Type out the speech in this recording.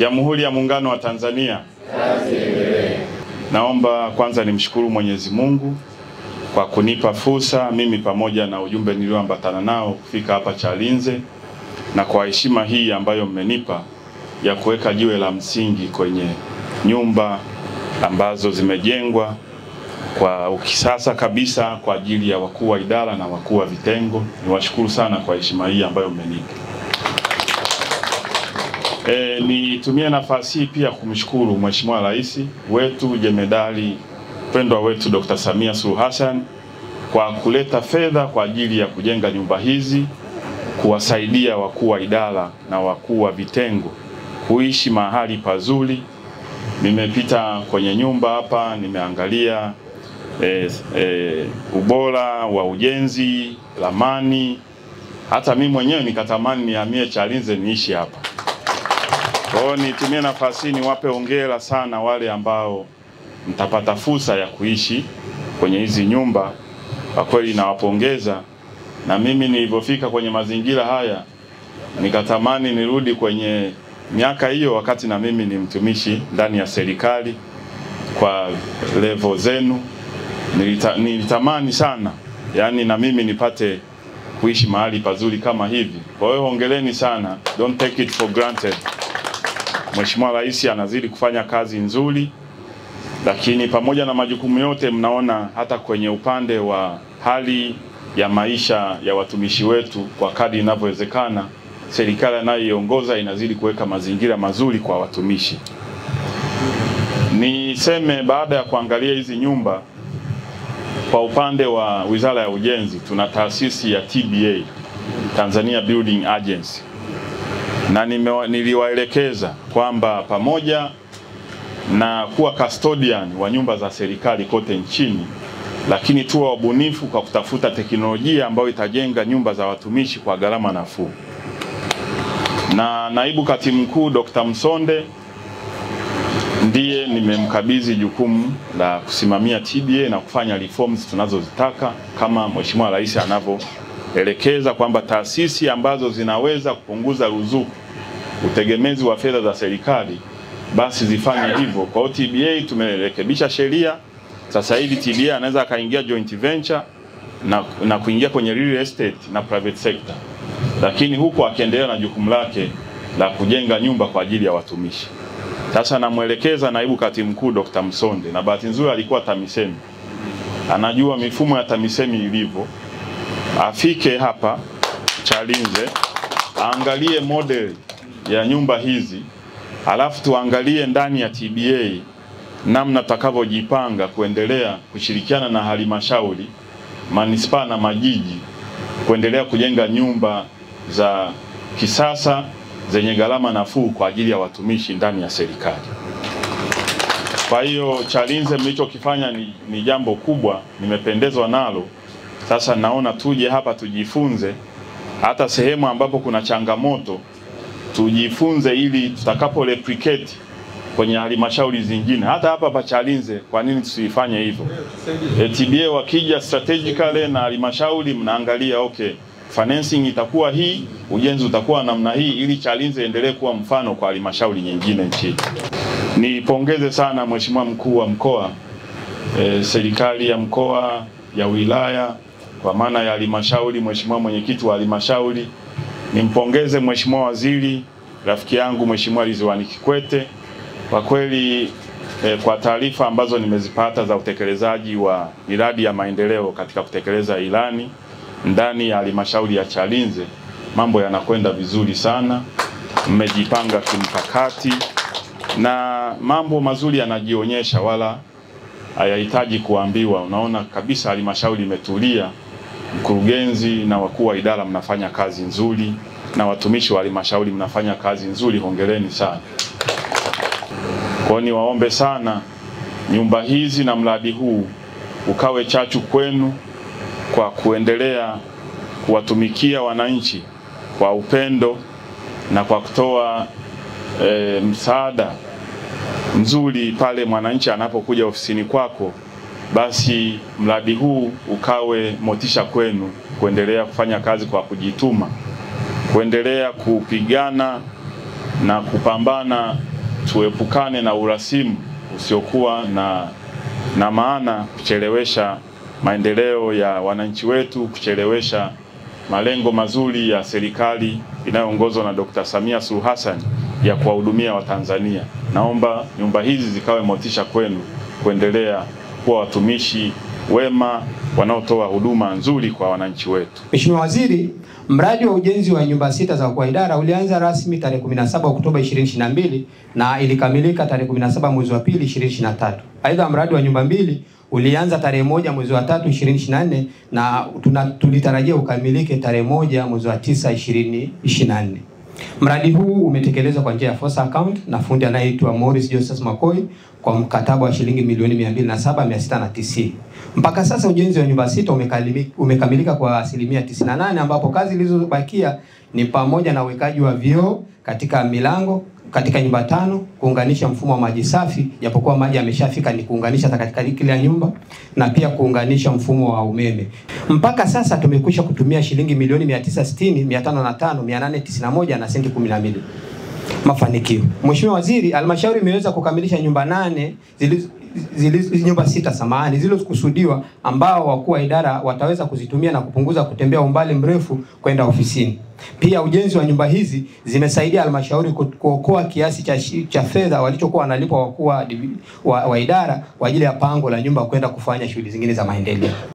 Jamhuri ya Muungano wa Tanzania. Naomba kwanza nimshukuru Mwenyezi Mungu kwa kunipa fursa mimi pamoja na ujumbe nilioambatana nao kufika hapa Chalinze na kwa heshima hii ambayo mmenipa ya kuweka jiwe la msingi kwenye nyumba ambazo zimejengwa kwa ukisasa kabisa kwa ajili ya wakuu wa idara na wakuu wa vitengo. Niwashukuru sana kwa heshima hii ambayo mmenipa. E, nitumie nafasi hii pia kumshukuru Mheshimiwa Rais wetu jemedali mpendwa wetu Dr. Samia Suluhu Hassan kwa kuleta fedha kwa ajili ya kujenga nyumba hizi, kuwasaidia wakuu wa idara na wakuu wa vitengo kuishi mahali pazuri. Nimepita kwenye nyumba hapa, nimeangalia e, e, ubora wa ujenzi, ramani. Hata mimi mwenyewe nikatamani nihamie Chalinze niishi hapa. Kwa hiyo nitumie nafasi hii niwape hongera sana wale ambao mtapata fursa ya kuishi kwenye hizi nyumba. Kwa kweli nawapongeza, na mimi nilivyofika kwenye mazingira haya nikatamani nirudi kwenye miaka hiyo, wakati na mimi ni mtumishi ndani ya serikali kwa levo zenu. Nilita, nilitamani sana yani na mimi nipate kuishi mahali pazuri kama hivi. Kwa hiyo hongereni sana, don't take it for granted. Mheshimiwa Rais anazidi kufanya kazi nzuri, lakini pamoja na majukumu yote, mnaona hata kwenye upande wa hali ya maisha ya watumishi wetu, kwa kadri inavyowezekana, serikali anayoiongoza inazidi kuweka mazingira mazuri kwa watumishi. Niseme baada ya kuangalia hizi nyumba, kwa upande wa Wizara ya Ujenzi tuna taasisi ya TBA, Tanzania Building Agency na niliwaelekeza kwamba pamoja na kuwa custodian wa nyumba za serikali kote nchini, lakini tuwa wabunifu kwa kutafuta teknolojia ambayo itajenga nyumba za watumishi kwa gharama nafuu. Na naibu katibu mkuu Dr. Msonde ndiye nimemkabidhi jukumu la kusimamia TDA na kufanya reforms tunazozitaka kama Mheshimiwa Rais anavyo elekeza kwamba taasisi ambazo zinaweza kupunguza ruzuku, utegemezi wa fedha za serikali, basi zifanye hivyo. Kwa hiyo TBA tumerekebisha sheria sasa hivi, TBA anaweza akaingia joint venture na, na kuingia kwenye real estate na private sector, lakini huku akiendelea na jukumu lake la kujenga nyumba kwa ajili ya watumishi. Sasa namwelekeza naibu katibu mkuu Dr. Msonde, na bahati nzuri alikuwa TAMISEMI, anajua mifumo ya TAMISEMI ilivyo afike hapa Chalinze aangalie model ya nyumba hizi, alafu tuangalie ndani ya TBA namna tutakavyojipanga kuendelea kushirikiana na halmashauri, manispaa na majiji kuendelea kujenga nyumba za kisasa zenye gharama nafuu kwa ajili ya watumishi ndani ya serikali. Kwa hiyo Chalinze mlichokifanya ni, ni jambo kubwa, nimependezwa nalo. Sasa naona tuje hapa tujifunze, hata sehemu ambapo kuna changamoto tujifunze, ili tutakapo replicate kwenye halmashauri zingine, hata hapa pa Chalinze, kwa nini tusifanye hivyo? E, TBA wakija strategically na halmashauri, mnaangalia okay, financing itakuwa hii, ujenzi utakuwa namna hii, ili Chalinze endelee kuwa mfano kwa halmashauri nyingine nchini. Nipongeze sana Mheshimiwa mkuu wa mkoa e, serikali ya mkoa ya wilaya kwa maana ya halmashauri, mheshimiwa mwenyekiti wa halmashauri, nimpongeze mheshimiwa waziri rafiki yangu mheshimiwa Ridhiwani Kikwete kwa kweli eh, kwa taarifa ambazo nimezipata za utekelezaji wa miradi ya maendeleo katika kutekeleza ilani ndani ya halmashauri ya Chalinze, mambo yanakwenda vizuri sana, mmejipanga kimkakati na mambo mazuri yanajionyesha, wala hayahitaji kuambiwa. Unaona kabisa halmashauri imetulia, mkurugenzi na wakuu wa idara mnafanya kazi nzuri, na watumishi wa halmashauri mnafanya kazi nzuri, hongereni sana. Kwa ni waombe sana nyumba hizi na mradi huu ukawe chachu kwenu kwa kuendelea kuwatumikia wananchi kwa upendo na kwa kutoa e, msaada mzuri pale mwananchi anapokuja ofisini kwako, basi mradi huu ukawe motisha kwenu kuendelea kufanya kazi kwa kujituma, kuendelea kupigana na kupambana, tuepukane na urasimu usiokuwa na, na maana, kuchelewesha maendeleo ya wananchi wetu, kuchelewesha malengo mazuri ya serikali inayoongozwa na Dr. Samia Suluhu Hassan ya kuwahudumia Watanzania. Naomba nyumba hizi zikawe motisha kwenu kuendelea kuwa watumishi wema wanaotoa huduma nzuri kwa wananchi wetu. Mheshimiwa Waziri, mradi wa ujenzi wa nyumba sita za wakuu wa idara ulianza rasmi tarehe 17 Oktoba 2022 na ilikamilika tarehe 17 mwezi wa pili 2023. Aidha, mradi wa nyumba mbili ulianza tarehe moja mwezi wa tatu 2024 na tulitarajia ukamilike tarehe moja mwezi wa tisa 2024. Mradi huu umetekelezwa kwa njia ya force account na fundi anayeitwa Morris Joseph Makoi kwa mkataba wa shilingi milioni 207,690. Mpaka sasa ujenzi wa nyumba sita umekamilika kwa asilimia 98 ambapo kazi zilizobakia ni pamoja na uwekaji wa vioo katika milango katika nyumba tano, kuunganisha mfumo wa maji safi, japokuwa maji yameshafika, ni kuunganisha katika kila nyumba na pia kuunganisha mfumo wa umeme. Mpaka sasa tumekwisha kutumia shilingi milioni 960, 505, 891 na senti 12. Mafanikio. Mheshimiwa Waziri, halmashauri imeweza kukamilisha nyumba nane nyumba sita samahani zilizokusudiwa ambao wakuu wa idara wataweza kuzitumia na kupunguza kutembea umbali mrefu kwenda ofisini. Pia ujenzi wa nyumba hizi zimesaidia halmashauri kuokoa kiasi cha, cha fedha walichokuwa wanalipwa wakuu wa, wa idara kwa ajili ya pango la nyumba kwenda kufanya shughuli zingine za maendeleo.